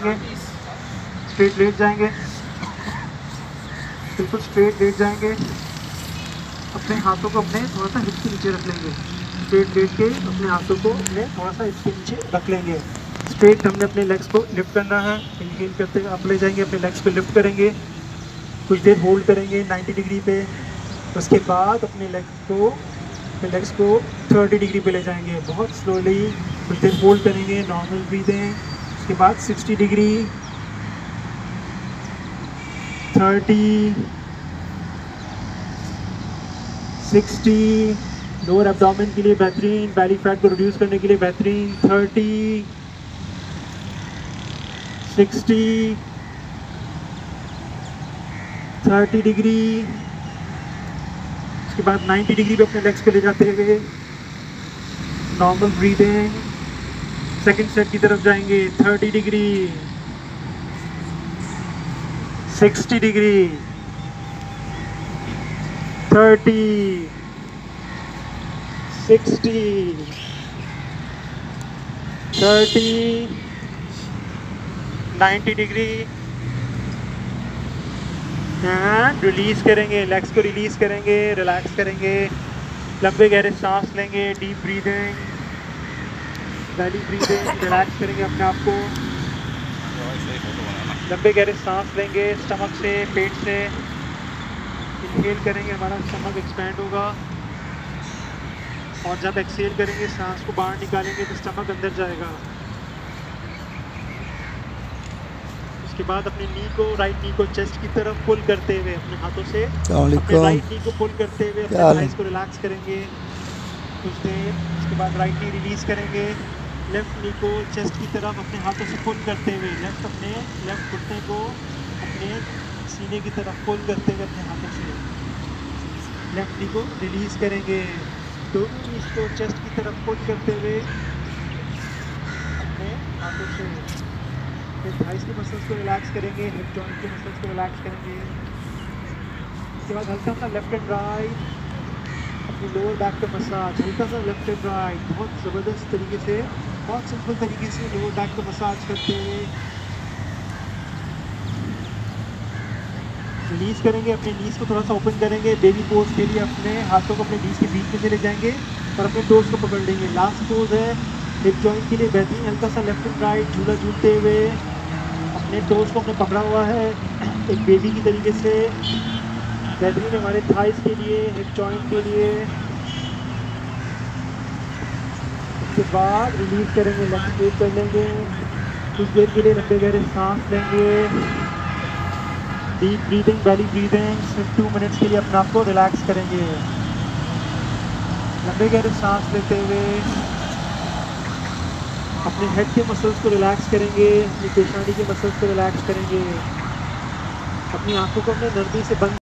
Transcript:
Straight late जाएँगे। बिल्कुल straight late जाएँगे। अपने हाथों को अपने थोड़ा सा हिप के नीचे रख लेंगे। स्ट्रेट लेट के अपने हाथों को अपने थोड़ा सा हिप के नीचे रख लेंगे। स्ट्रेट हमने अपने लेग्स को लिफ्ट करना है। इनहेल करते आप ले जाएँगे, अपने लेग्स को लिफ्ट करेंगे। कुछ देर होल्ड करेंगे 90 डिग्री पे। उसके बाद अपने लेग्स को, अपने लेग्स को 30 डिग्री पे ले जाएँगे। बहुत स्लोली कुछ देर होल्ड करेंगे नॉर्मल ब्रीदें उसके बाद 60 डिग्री 30 60 लोअर एब्डोमेन के लिए बेहतरीन बैली फैट को रिड्यूस करने के लिए बेहतरीन 30 60 30 डिग्री, उसके बाद 90 डिग्री पे अपने लेग्स को ले जाते हुए नॉर्मल ब्रीदिंग सेकंड सेट की तरफ़ जाएँगे 30 degree. 60 degree. 30 60 30 90 degree. And release करेंगे लेग्स को रिलीज़ करेंगे रिलैक्स करेंगे। लंबे गहरे सांस लेंगे deep breathing belly breathing relax करेंगे अपने आप को। लंबे गहरे सांस लेंगे स्टमक से पेट से। इनहेल करेंगे हमारा स्टमक एक्सपेंड होगा। और जब एक्सेल करेंगे सांस को बाहर निकालेंगे तो स्टमक अंदर जाएगा। उसके बाद अपने नी को राइट नी को चेस्ट की तरफ़ पुल करते हुए अपने हाथों से। अपने राइट नी को पुल करते हुए अपने को रिलैक्स करेंगे। कुछ देर उसके बाद राइट नी रिलीज़ करेंगे। लेफ़्ट नी को चेस्ट की तरफ़ अपने हाथों से पुल करते हुए लेफ़्ट अपने लेफ़्ट घुटने को अपने सीने की तरफ़ पुल करते हुए अपने हाथों से। लेफ़्ट नी को रिलीज़ करेंगे। दोनों नीज को चेस्ट की तरफ़ पुल करते हुए अपने हाथों से फिर थाइस के मसल्स को रिलैक्स करेंगे हिप जॉइंट के मसल्स को रिलैक्स करेंगे। उसके बाद हल्का सा लेफ़्ट एंड राइट अपनी लोअर बैक पे मसाज हल्का सा लेफ़्ट एंड राइट बहुत ज़बरदस्त तरीके से बहुत सिंपल तरीके से लोअर बैक पे मसाज करते हुए नीज करेंगे, अपने नीज को थोड़ा सा ओपन करेंगे। बेबी पोज के लिए अपने हाथों को अपने नीज के बीच में से ले जाएँगे और अपने टोज को पकड़ लेंगे। लास्ट पोज है हिप जॉइंट के लिए बेहतरीन हल्का सा लेफ़्ट एंड राइट झूला झूलते हुए अपने टोज को अपने पकड़ा हुआ है। एक बेबी की तरीके से। बेहतरीन हमारे थाइस के लिए हिप जॉइंट के लिए। उसके बाद रिलीज़ करेंगे लेफ़्ट वेट कर लेंगे। कुछ देर के लिए लंबे गहरे सांस लेंगे। डीप ब्रीदिंग बैली ब्रीदिंग सिर्फ़ टू मिनट्स के लिए अपने आप को रिलैक्स करेंगे। लंबे गहरे सांस लेते हुए अपने हेड के मसल्स को रिलैक्स करेंगे, अपनी पेशानी के मसल्स को रिलैक्स करेंगे। अपनी आँखों को अपने नरमी से बंद